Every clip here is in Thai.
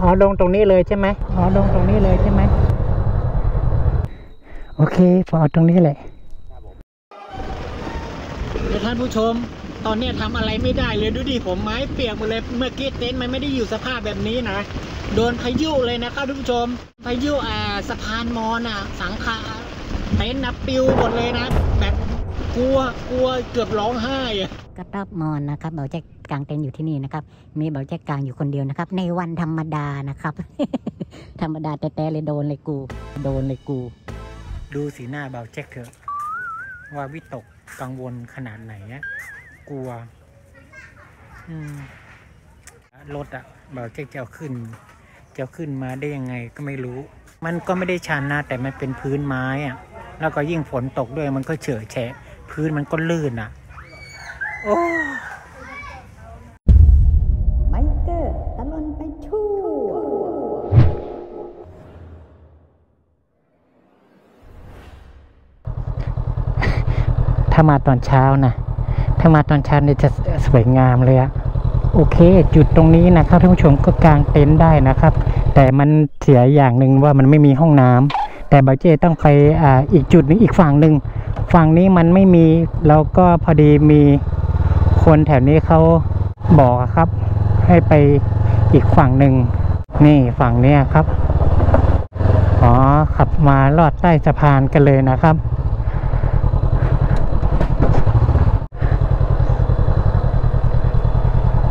อ๋อลงตรงนี้เลยใช่ไหมอ๋อลงตรงนี้เลยใช่ไหมโอเคพอเอาตรงนี้แหละเดี๋ยท่านผู้ชม ตอนนี้ทำอะไรไม่ได้เลยดูดิผมไม้เปียกหมดเลยเมื่อกี้เต็นท์มันไม่ได้อยู่สภาพแบบนี้นะโดนพายุเลยนะครับท่านผู้ชมพายุอ่าสะพานมอนอะสังขาเต็นท์นะปิวหมดเลยนะแบ กลัวกลัวเกือบร้องไห้อะกระต๊อบมอนนะครับเบาแจ็คกางเต็นท์อยู่ที่นี่นะครับ มีเบาแจ็คกางอยู่คนเดียวนะครับ ในวันธรรมดานะครับ ธรรมดาแต่แต่เลยโดนเลยกู โดนเลยกู ดูสีหน้าเบาแจ็คเถอะ ว่าวิตกกังวลขนาดไหนอะกลัว อืมรถอะเบาแจ็คจะเอาขึ้นจะเอาขึ้นมาได้ยังไงก็ไม่รู้ มันก็ไม่ได้ชันนะแต่มันเป็นพื้นไม้อะแล้วก็ยิ่งฝนตกด้วยมันก็เฉอะแฉะ พื้นมันก็ลื่นอะโอ้ไบเกอร์ตะลนไปชั่วถ้ามาตอนเช้านะถ้ามาตอนเช้าเนี่ยจะสวยงามเลยอะโอเค จุดตรงนี้นะครับท่านผู้ชมก็กางเต็นท์ได้นะครับ แต่มันเสียอย่างหนึ่งว่ามันไม่มีห้องน้ำแต่บาเจต้องไปอ่าอีกจุดหนึงอีกฝั่งหนึ่ง ฝั่งนี้มันไม่มีแล้วก็พอดีมีคนแถวนี้เขาบอกครับ ให้ไปอีกฝั่งหนึ่งนี่ฝั่งนี้ครับอ๋อขับมาลอดใต้สะพานกันเลยนะครับ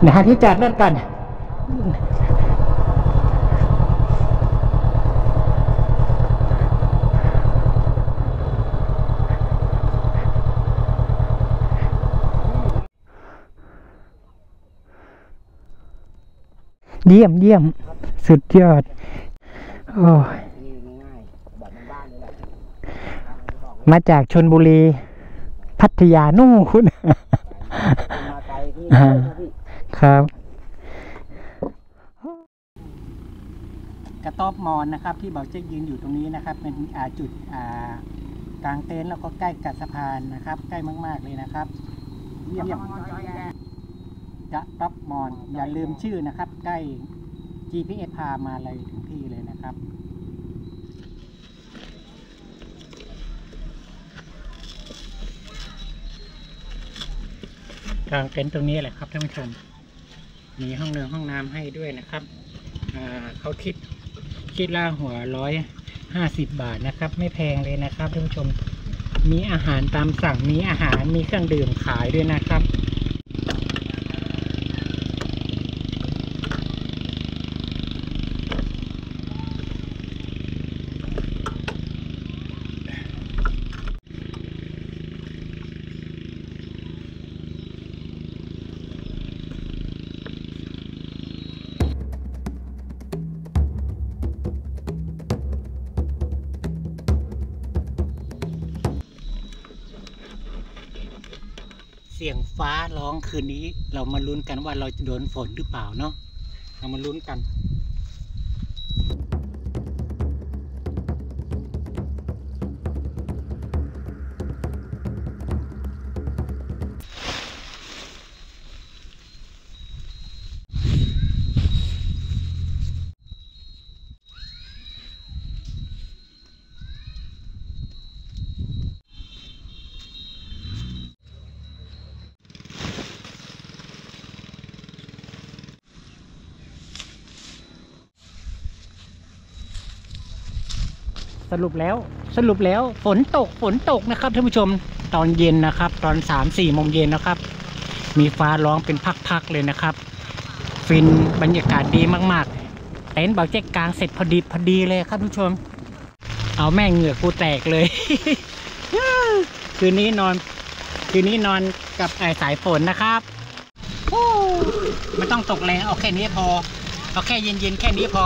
เดี๋ยวหาที่จอดรถก่อน เยี่ยมเยี่ยม สุดยอด โอ้มาจากชนบุรี พัทยานู่นคุณครับ กระต๊อบมอนนะครับ ที่เบาเจ๊ยืนอยู่ตรงนี้นะครับ เป็นจุดกลางเต็นท์แล้วก็ใกล้กับสะพานนะครับ ใกล้มาก ๆ เลยนะครับ เยี่ยม กะต๊อบมอน อย่าลืมชื่อนะครับ ใกล้ GPS พามาเลยถึงที่เลยนะครับกางเต็นท์ตรงนี้แหละครับท่านผู้ชม มีห้องเนืองห้องน้ำให้ด้วยนะครับเขาคิดคิดล่าหัวร้อยห้าสิบบาทนะครับ ไม่แพงเลยนะครับท่านผู้ชม มีอาหารตามสั่งมีอาหารมีเครื่องดื่มขายด้วยนะครับ เสียงฟ้าร้องคืนนี้ เรามาลุ้นกันว่าเราจะโดนฝนหรือเปล่าเนาะเรามาลุ้นกัน สรุปแล้วสรุปแล้วฝนตกฝนตกนะครับท่านผู้ชมตอนเย็นนะครับ ตอนสามสี่โมงเย็นนะครับ มีฟ้าร้องเป็นพักๆเลยนะครับ ฟินบรรยากาศดีมากๆเต็นท์เบาเจ๊กกลางเสร็จพอดีพอดีเลยครับท่านผู้ชม เอาแม่งเหงื่อกูแตกเลย คืนนี้นอน คืนนี้นอนกับไอสายฝนนะครับไม่ต้องตกแรงเอาแค่นี้พอเอาแค่เย็นๆแค่นี้พอ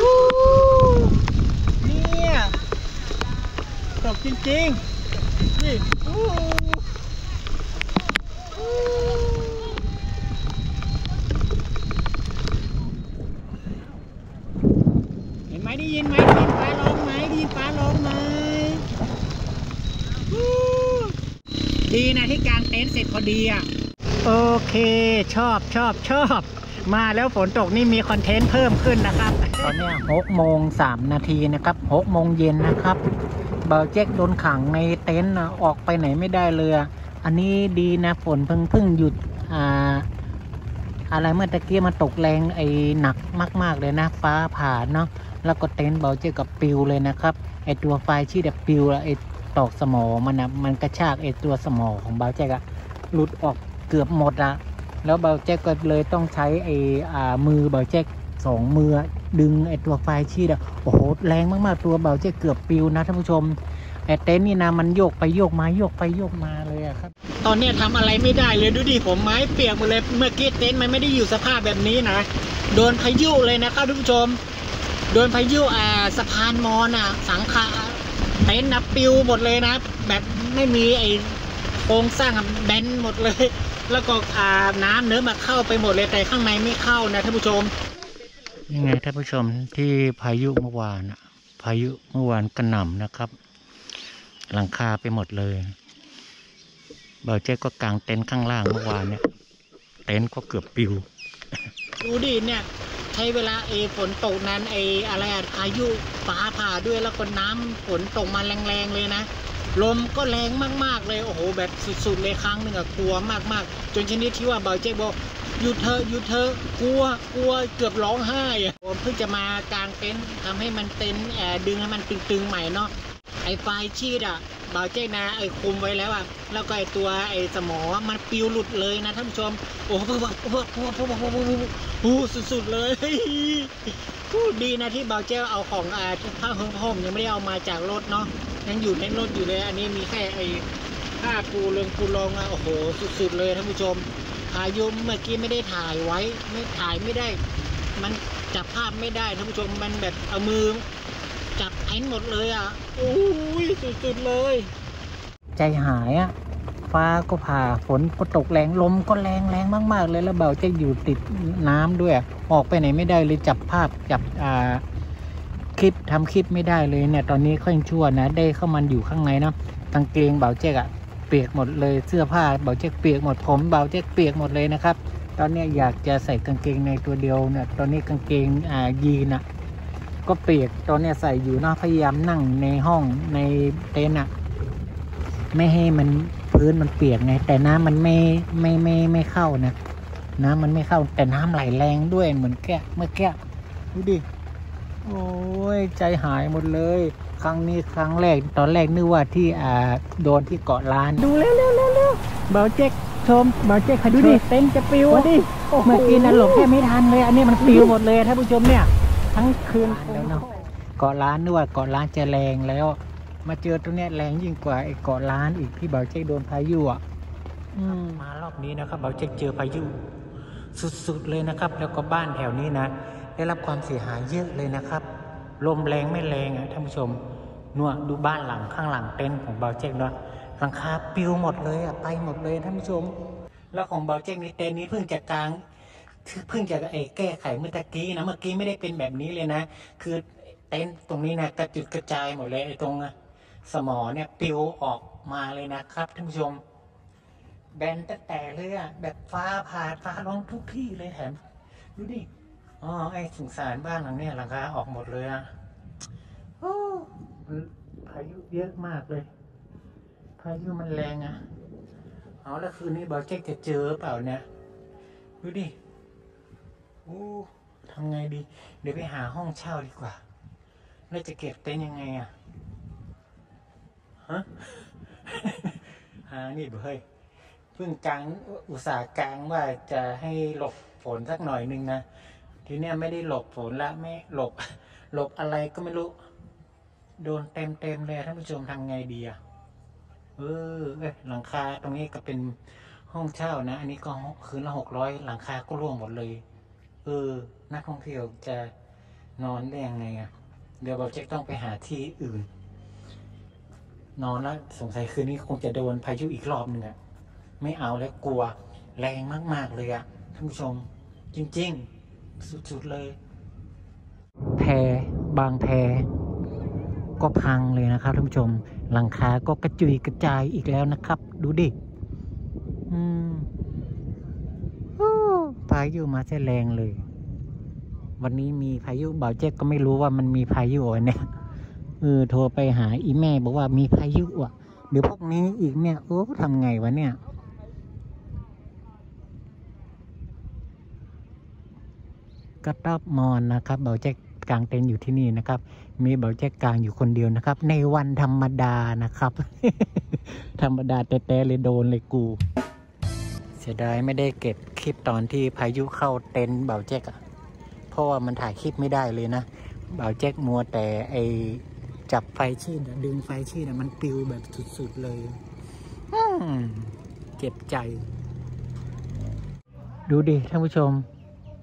ฮู้เนี่ยตก จริงๆ นี่เห็นไหมได้ยินไหมได้ยินฟ้าร้องไหมได้ยินฟ้าร้องไหมดีนะที่กางเต็นท์เสร็จพอดีอะ โอเคชอบชอบชอบ มาแล้วฝนตกนี่มีคอนเทนต์เพิ่มขึ้นนะครับ ตอนเนี้หกโมงสามนาทีนะครับหกโมงเย็นนะครับ บาเจ๊กโดนขังในเต็นท์นะออกไปไหนไม่ได้เลยอันนี้ดีนะฝนเพิ่งเพิ่งหยุดอ่าอะไรเมื่อตะกี้มันตกแรงไอ้หนักมากๆเลยนะ ฟ้าผ่าเนาะแล้วก็เต็นท์เบาเจ๊กกับปิวเลยนะครับไอ้ตัวไฟชี่แบบปิวไอ้ตอกสมอมันนะมันกระชากไอ้ตัวสมอของเบาเจ๊กอะหลุดออกเกือบหมดอะแล้วเบาเจ๊กก็เลยต้องใช้ไอ้อ่ามือเบาเจ๊กสองมือ ดึงไอตัวไฟชี่อะโอ้โหแรงมากๆตัวเบาเจ๊เกือบปิวนะท่านผู้ชมไอเต็นท์นี่นะมันโยกไปโยกมาโยกไปโยกมาเลยอะครับ ตอนนี้ทำอะไรไม่ได้เลยดูดิผมไม้เปียกหมดเลยเมื่อกี้เต็นท์มันไม่ได้อยู่สภาพแบบนี้นะโดนพายุเลยนะครับทุกผู้ชม โดนพายุอ่าสะพานมอนอะสังขาเต็นท์นะปิวหมดเลยนะ แบบไม่มีไอโครงสร้างแบนหมดเลย แล้วก็อาน้ำเนื้อมาเข้าไปหมดเลยแต่ข้างในไม่เข้านะท่านผู้ชม ยังไงท่านผู้ชมที่พายุเมื่อวานอะพายุเมื่อวานกระหน่ำนะครับ หลังคาไปหมดเลยเบาเจ๊ก็กางเต็นท์ข้างล่างเมื่อวานเนี่ย เต็นท์ก็เกือบปิว ดูดิเนี่ย ใช้เวลาเอฝนตกนั้นไออะไรอะพายุฟ้าผ่าด้วยแล้วก็น้ำฝนตกมาแรงๆเลยนะลมก็แรงมากๆเลย โอ้โห แบบสุดๆเลยครั้งหนึ่งอะกลัวมากๆ จนชนิดที่ว่าเบาเจ๊บอก หยุดเธอหยุดเธอกลัวกลัวเกือบร้องไห้อะผมเพิ่งจะมากางเต็นท์ทำให้มันเต็นท์แอดึงให้มันตึงๆใหม่เนาะไอ้ไฟชีดอะบาเจ๊นะไอ้คุมไว้แล้วอะแล้วก็ไอ้ตัวไอ้สมอมันปิวหลุดเลยนะท่านผู้ชมโอ้โหโอ้โหโอ้โหโอ้โหโอ้โหโอ้โหโอ้โหสุดๆเลยโอ้ดีนะที่บาเจ้เอาของอ่าผ้าห่มห่มยังไม่ได้เอามาจากรถเนาะยังอยู่ในรถอยู่เลย อันนี้มีแค่ไอ้ผ้าปูเรืองปูรองอะโอ้โหสุดๆเลยท่านผู้ชม พายุเมื่อกี้ไม่ได้ถ่ายไว้ ไม่ถ่ายไม่ได้ มันจับภาพไม่ได้ท่านผู้ชมมันแบบเอามือ จับไอ้หมดเลยอะโอ้ยสุดๆเลย ใจหายอะ ฟ้าก็ผ่าฝนก็ตกแรงลมก็แรงแรงมาก ๆ เลยแล้วเบาจะอยู่ติดน้ำด้วย ออกไปไหนไม่ได้เลยจับภาพจับอ่าคลิปทำคลิปไม่ได้เลยเนี่ย ตอนนี้ค่อยชั่วนะ ได้เข้ามันอยู่ข้างในนะกางเกงเบาเจ๊กอะ ปียกหมดเลยเสื้อผ้าเบาเจ๊กเปียกหมดผมเบาเจ๊กเปียกหมดเลยนะครับ ตอนนี้อยากจะใส่กางเกงในตัวเดียวเนี่ยตอนนี้กางเกงอ่ายีนอะก็เปียกตอนนี้ใส่อยู่นะพยายามนั่งในห้องในเต็นท์อะไม่ให้มันพื้นมันเปียกไงแต่น้ำมันไม่ไม่ไม่ไม่เข้านะน้ำมันไม่เข้าแต่น้ำไหลแรงด้วยเหมือนแก้เมื่อแก้ดูดิ โอ้ยใจหายหมดเลย ครั้งนี้ครั้งแรกตอนแรกนึกว่าที่อ่าโดนที่เกาะล้าน ดูเร็วเร็วเร็วเร็วเบาเจ๊กชมเบาเจ๊กดูดิเต็นท์จะปิวอะดิเมื่อกี้นั้นหลบแค่ไม่ทันเลย อันนี้มันปิวหมดเลยท่านผู้ชมเนี่ย ทั้งคืนแล้วเนาะเกาะล้านนึกว่าเกาะล้านจะแรงแล้ว มาเจอตรงเนี้ยแรงยิ่งกว่าไอ้เกาะล้านอีกที่เบาเจ๊กโดนพายุอะมารอบนี้นะครับเบาเจ๊กเจอพายุสุดๆเลยนะครับ แล้วก็บ้านแถวนี้นะ ได้รับความเสียหายเยอะเลยนะครับ ลมแรงไม่แรงอะท่านผู้ชมนัวดูบ้านหลังข้างหลังเต็นท์ของเบาเจ๊กเนาะหลังคาปิวหมดเลยอะไปหมดเลยท่านผู้ชม แล้วของเบาเจ๊กนี่เต็นท์นี้เพิ่งจะกลางเพิ่งจะไอ้แก้ไขเมื่อตะกี้นะเมื่อกี้ไม่ได้เป็นแบบนี้เลยนะ คือเต็นท์ตรงนี้นะกระจุดกระจายหมดเลยไอ้ตรงสมอเนี่ยปิวออกมาเลยนะครับท่านผู้ชม แบนแต่แต่เลยอะแบบฟ้าผ่าฟ้าร้องทุกที่เลยแถมดูดิ อ๋อไอ้สงสารบ้านหลังเนี้ยหลังคาออกหมดเลยอะโอ้พายุเยอะมากเลย พายุมันแรงอะเอาแล้วคืนนี้บอลเจ๊กจะเจอเปล่าเนี่ยดูดิโอ้ทำไงดี เดี๋ยวไปหาห้องเช่าดีกว่า แล้วจะเก็บเต็นท์ยังไงอะฮะหานี่เฮ้ยเพิ่งกลางอุตสาห์กลางว่าจะให้หลบฝนสักหน่อยนึงนะ ทีเนี้ยไม่ได้หลบฝนละไม่หลบหลบอะไรก็ไม่รู้ โดนเต็มเต็มเลยท่านผู้ชมทำไงดีอะเออหลังคาตรงนี้ก็เป็นห้องเช่านะ อันนี้ก็คืนละหกร้อยหลังคาก็ร่วงหมดเลย เออ นักท่องเที่ยวจะนอนได้ยังไงอะ่ะเดี๋ยวเราจะต้องไปหาที่อื่น นอนแล้วสงสัยคืนนี้คงจะโดนพายุอีกรอบหนึ่งอะ่ะไม่เอาแล้วกลัวแรงมาก ๆ เลยอะท่านผู้ชม จริง ๆ สุดๆเลย แพบางแพก็พังเลยนะครับท่านผู้ชม หลังคาก็กระจุยกระจายอีกแล้วนะครับ ดูดิ อืมโอ้พายุมาแสแรงเลย วันนี้มีพายุบ่าวเจ๊กก็ไม่รู้ว่ามันมีพายุอะเนี่ยเออโทรไปหาอีแม่บอกว่ามีพายุอะ เดี๋ยวพวกนี้อีกเนี่ยโอ้ทำไงวะเนี่ย กระต๊อบมอนนะครับเบาแจ๊กกลางเต็นท์อยู่ที่นี่นะครับ มีเบาแจ๊กกลางอยู่คนเดียวนะครับ ในวันธรรมดานะครับ ธรรมดาแต่แต่เลยโดนเลยกู เสียดายไม่ได้เก็บคลิปตอนที่พายุเข้าเต็นท์เบาแจ๊กอะเพราะว่ามันถ่ายคลิปไม่ได้เลยนะเบาแจ๊กมัวแต่ไอจับไฟชีดดึงไฟชีดมันปิวแบบสุดๆเลยเจ็บใจ ดูดิท่านผู้ชม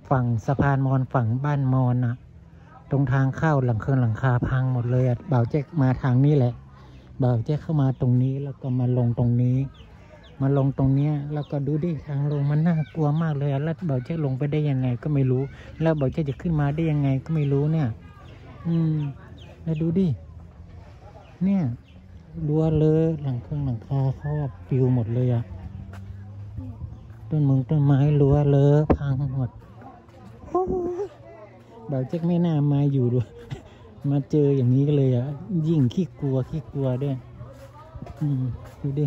ฝั่งสะพานมอนฝั่งบ้านมอนนะตรงทางเข้าหลังเครื่องหลังคาพังหมดเลยบ่าวแจ๊กมาทางนี้แหละบ่าวแจ๊กเข้ามาตรงนี้แล้วก็มาลงตรงนี้ มาลงตรงเนี้ยแล้วก็ดูดิทางลงมันน่ากลัวมากเลยอะแล้วบ่าวแจ๊กลงไปได้ยังไงก็ไม่รู้ แล้วบ่าวแจ๊กจะขึ้นมาได้ยังไงก็ไม่รู้เนี่ย อืม แล้วดูดิ เนี่ยรัวเลยหลังเครื่องหลังคาเขาอะปลิวหมดเลยอะต้นมงต้นไม้รัวเลยพังหมด บ่าวแจ็คไม่น่ามาอยู่ด้วยมาเจออย่างนี้ก็เลยอะ ยิ่งขี้กลัวขี้กลัวด้วยอืมดูดิ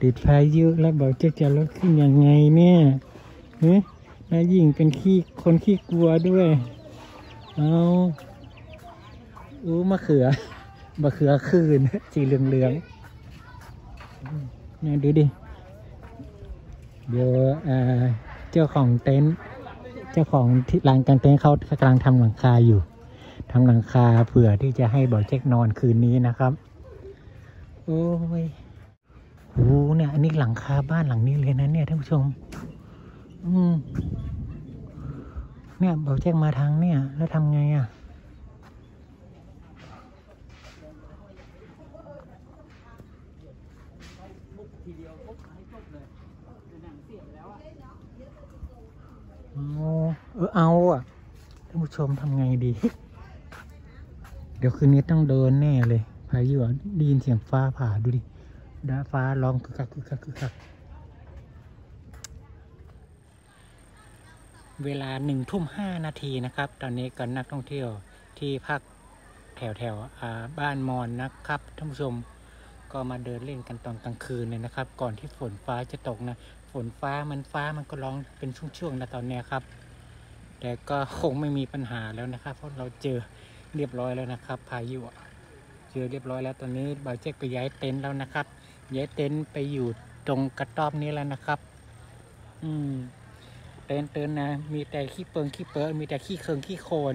ติดพายุแล้วบอกจะจะลดขึ้นยังไงเนี่ยเฮ้ยแล้วยิ่งเป็นขี้คนขี้กลัวด้วย เอาอู้มะเขือ มะเขือคืน สีเหลืองเหลืองๆนี่ดูดิ เดี๋ยวเจ้าของเต็นท์เจ้าของที่ร้านกางเต็นท์เขากำลังทำหลังคาอยู่ทำหลังคาเผื่อที่จะให้บ่อเจ๊กนอนคืนนี้นะครับ โอ้ยโอ้เนี่ย อันนี้หลังคาบ้านหลังนี้เลยนะเนี่ยท่านผู้ชม อืมเนี่ยบ่อเจ๊กมาทางเนี่ย แล้วทำไงอะ เออเอาอะท่านผู้ชมทำไงดี เดี๋ยวคืนนี้ต้องเดินแน่เลยพายุอะได้ยินเสียงฟ้าผ่าดูดิด้าฟ้าร้องคึกคักคึกคักคึกคักเวลาหนึ่งทุ่มห้านาทีนะครับ ตอนนี้ก็นักท่องเที่ยวที่พักแถวแถวบ้านมอนนะครับท่านผู้ชมก็มาเดินเล่นกันตอนกลางคืนเลยนะครับ ก่อนที่ฝนฟ้าจะตกนะ ฝนฟ้ามันฟ้ามันก็ร้องเป็นช่วงๆนะตอนนี้ครับ แต่ก็คงไม่มีปัญหาแล้วนะครับ เพราะเราเจอเรียบร้อยแล้วนะครับ พายุเจอเรียบร้อยแล้วตอนนี้บ่าวเจ๊กก็ย้ายเต็นท์แล้วนะครับย้ายเต็นท์ไปอยู่ตรงกระต๊อบนี้แล้วนะครับ อืมเต็นท์เต็นท์นะ มีแต่ขี้เปิงขี้เปิงมีแต่ขี้เคิงขี้โคลน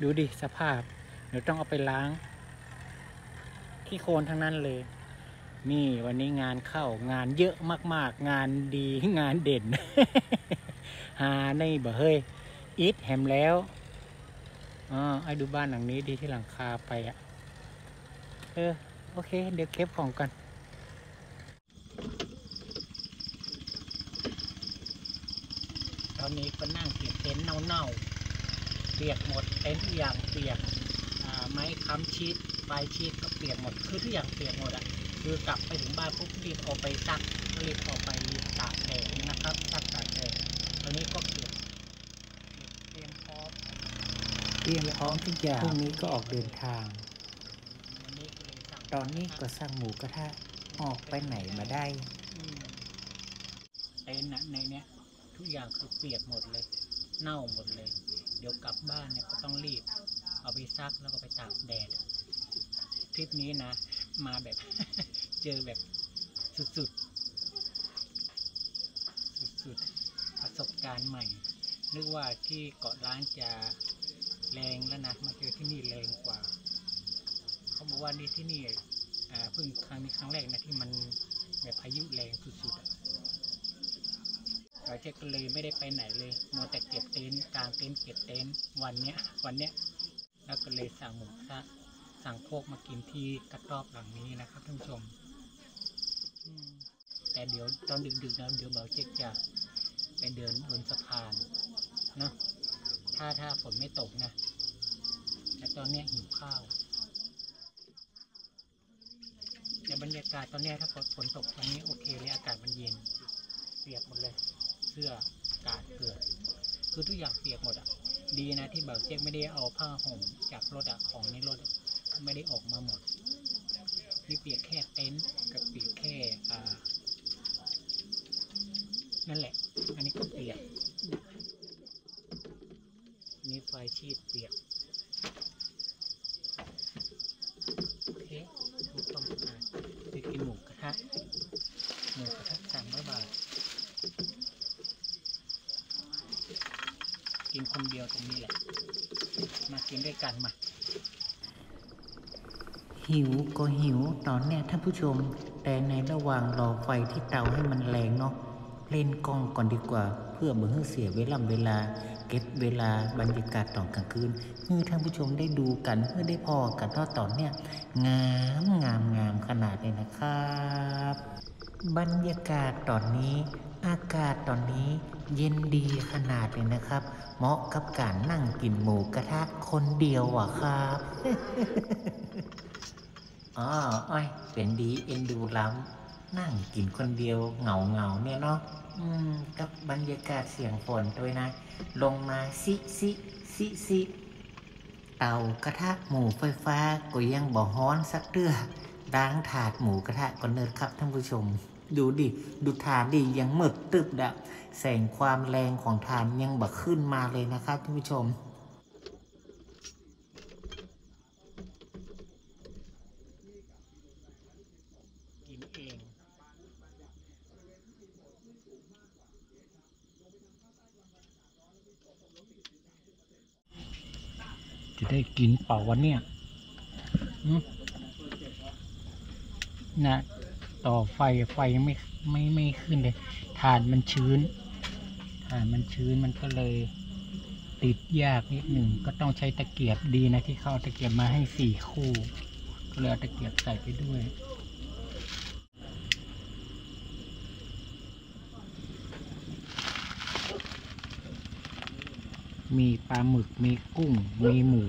ดูดิสภาพเดี๋ยวต้องเอาไปล้างขี้โคลนทั้งนั้นเลย นี่วันนี้งานเข้างานเยอะมากๆ งานดีงานเด่น หาในบ่เฮ้ยอีทแฮมแล้วอ๋อไอ้ดูบ้านหลังนี้ดีที่หลังคาไปอะ เออ โอเค เดี๋ยวเก็บของกันตอนนี้ก็นั่งเก็บเต็นท์เน่าๆเปียกหมดเต็นท์ทุกอย่างเปียกไม้ค้ำชีตปลายชีตก็เปียกหมดคือทุกอย่างเปียกหมดอะ คือกลับไปถึงบ้านปุ๊บรีบเอาไปซักรีบเอาไปตากแดดนะครับซักตากแดดตอนนี้ก็เก็บเก็บเตรียมพร้อมเตรียมพร้อมทุกอย่างพรุ่งนี้ก็ออกเดินทาง ตอนนี้ก็สั่งหมูกระทะออกไปไหนมาได้เต็นท์น่ะในเนี้ยทุกอย่างคือเปียกหมดเลย เน่าหมดเลย เดี๋ยวกลับบ้านเนี่ยก็ต้องรีบ เอาไปซักแล้วก็ไปตากแดดทริปนี้นะ มาแบบ เจอแบบสุดๆ สุดๆ ประสบการณ์ใหม่ นึกว่าที่เกาะล้านจะแรงแล้วนะ มาเจอที่นี่แรงกว่า เขาบอกว่านี่ที่นี่เพิ่งครั้งนี้ครั้งแรกนะที่มันแบบพายุแรงสุดๆอะเราเจ๊ก็เลยไม่ได้ไปไหนเลยมัวแต่เก็บเต็นท์กลางเต็นท์เก็บเต็นท์วันเนี้ย วันเนี้ย แล้วก็เลยสั่งหมูกระทะ สั่งโคกมากินที่กระต๊อบหลังนี้นะครับท่านผู้ชม แต่เดี๋ยวตอนดึกๆนะเดี๋ยวเบาเจ๊กจะไปเดินบนสะพานนะถ้าถ้าฝนไม่ตกนะแต่ตอนนี้หิวข้าวบรรยากาศตอนนี้ถ้าฝนฝนตกวันนี้โอเคเลยอากาศมันเย็นเปียกหมดเลย เสื้อกาดเกลือคือทุกอย่างเปียกหมดอะ ดีนะที่แบบเจ๊กไม่ได้เอาผ้าห่มจากรถอะของในรถ ไม่ได้ออกมาหมดนี่เปียกแค่เต็นท์กับเปียกแค่อ่านั่นแหละ อันนี้ก็เปียกนี่ไฟชีดเปียกโอเคถูกต้องสะอาดไปกินหมูกระทะหมูกระทะสามร้อยบาทกินคนเดียวตรงนี้แหละ มากินด้วยกันมา หิวก็หิวตอนเนี้ยท่านผู้ชม แต่ในระหว่างรอไฟที่เตาให้มันแรงเนาะเล่นกล้องก่อนดีกว่า เพื่อบ่ให้เสียเวลาเวลา เก็บเวลาบรรยากาศตอนกลางคืนเมื่อท่านผู้ชมได้ดูกันเมื่อได้พอกันเนาะตอนเนี้ยงามงามงามขนาดเลยนะครับ บรรยากาศตอนนี้อากาศตอนนี้เย็นดีขนาดเลยนะครับ เหมาะกับการนั่งกินหมูกระทะคนเดียวอะครับ อ๋ออ้อยเป็นดีเอ็นดูล้ำนั่งกินคนเดียวเหงาเหงาเนี่ยเนาะอืม กับบรรยากาศเสียงฝนด้วยนะ ลงมาซิซิซิซิเตากระทะหมูไฟฟ้าก็ยังบ่ฮ้อนสักเตื้อล้างถาดหมูกระทะก่อนเนิดครับท่านผู้ชม ดูดิ ดูทานดิยังหมึกตึบดะแสงความแรงของทานยังบักขึ้นมาเลยนะครับท่านผู้ชม กินเอง จะ ได้กินเปล่าวันเนี่ยนะต่อไฟไฟไม่ไม่ไม่ขึ้นเลยฐานมันชื้นฐานมันชื้นมันก็เลยติดยากนิดหนึ่งก็ต้องใช้ตะเกียบดีนะที่เขาเอาตะเกียบมาให้สี่คู่ ก็เลยเอาตะเกียบใส่ไปด้วย มีปลาหมึก มีกุ้ง มีหมู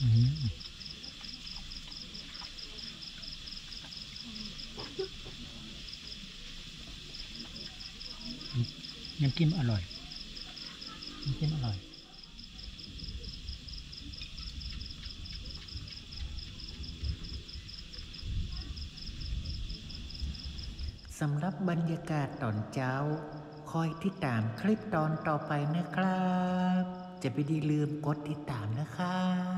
อืม น้ำจิ้มอร่อยน้ำจิ้มอร่อยสำหรับบรรยากาศตอนเช้า คอยติดตามคลิปตอนต่อไปนะครับ จะไปดีลืมกดติดตามนะครับ